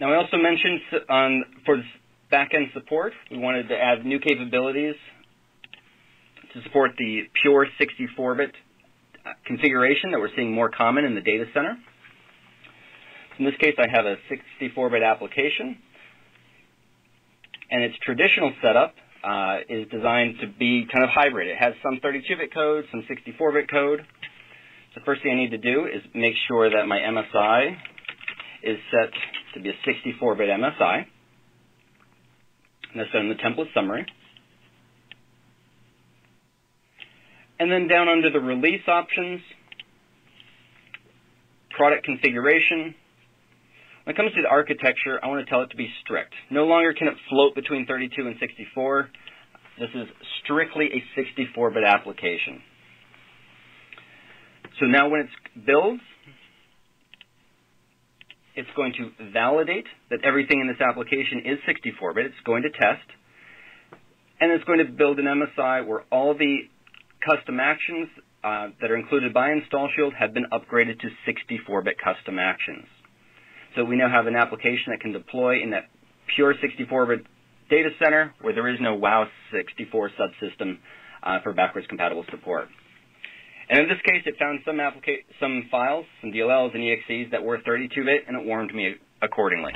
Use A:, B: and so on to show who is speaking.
A: Now, I also mentioned on for backend support, we wanted to add new capabilities to support the pure 64-bit uh, configuration that we're seeing more common in the data center. In this case, I have a 64-bit application, and its traditional setup uh, is designed to be kind of hybrid. It has some 32-bit code, some 64-bit code. So the first thing I need to do is make sure that my MSI is set to be a 64-bit MSI. And that's in the template summary. And then down under the release options, product configuration. When it comes to the architecture, I want to tell it to be strict. No longer can it float between 32 and 64. This is strictly a 64-bit application. So now when it builds, it's going to validate that everything in this application is 64-bit. It's going to test. And it's going to build an MSI where all the custom actions uh, that are included by InstallShield have been upgraded to 64-bit custom actions. So we now have an application that can deploy in that pure 64-bit data center where there is no WOW 64 subsystem uh, for backwards compatible support. And in this case, it found some some files, some DLLs and EXEs that were 32-bit, and it warned me accordingly.